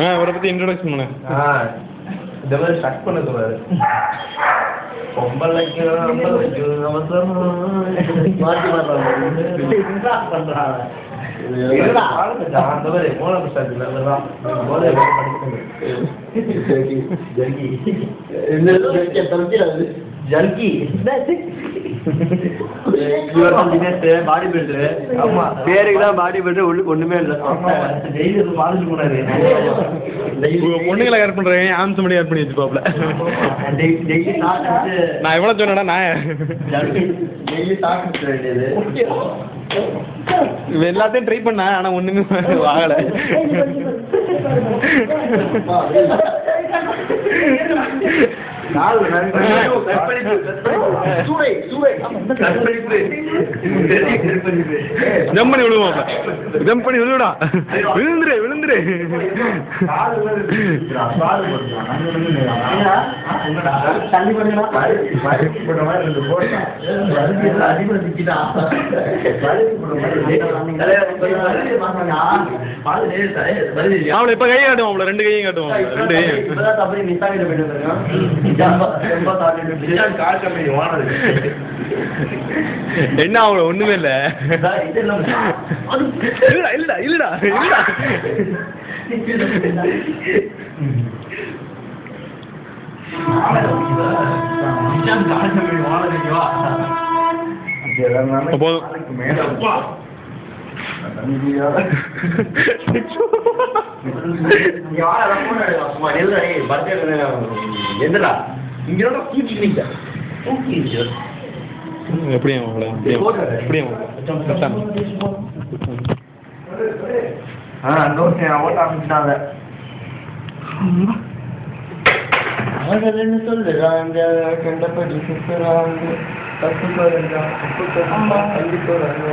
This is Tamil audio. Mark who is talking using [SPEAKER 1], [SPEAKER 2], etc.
[SPEAKER 1] ஆ அவரை பத்தி இன்ட்ரோடக்ஷன் பண்ணு.
[SPEAKER 2] இந்த மாதிரி ஸ்டக் பண்ண சொல்றாரு. பொம்பளைக்கு பாடி பில்டர் ஆமா.
[SPEAKER 3] பேருக்கு தான் பாடி பில்டர் உள்ளுக்கு ஒண்ணுமே இல்லை.
[SPEAKER 1] பொண்ணுங்களை ஏர் பண்றேன். ஆம்ஸ் மட்டும் ஏர் பண்ணி வச்சுப்பாப்ல நான் எவ்வளவு சொன்னேன்னா நான் எல்லாத்தையும் ட்ரை பண்ண ஆனா ஒண்ணுமே ஆகல. ஜம்ப் பண்ணி விழுவான் ஜம்ப் பண்ணி விழுடா. விழுந்துரு விழுந்துரு. அவளை இப்ப கையை காட்டுவான் அவளை ரெண்டு கையும் காட்டுவான் ரெண்டு கையும் என்ன அவள ஒண்ணுமே இல்ல? இல்லடா இல்லடா இல்லடா இல்லடா. போதும்.
[SPEAKER 2] எந்தடா இங்க தூக்கி தூக்கி
[SPEAKER 1] எப்படி அவங்கள எப்படி அவங்கள
[SPEAKER 2] ஆ தோசை ஓட்ட ஆரம்பிச்சிட்டாங்க அவங்கன்னு சொல்லுறாங்க கண்டபடி சுத்துறாங்க. தப்பு போறாங்க தப்பு போறாங்க தள்ளி போறாங்க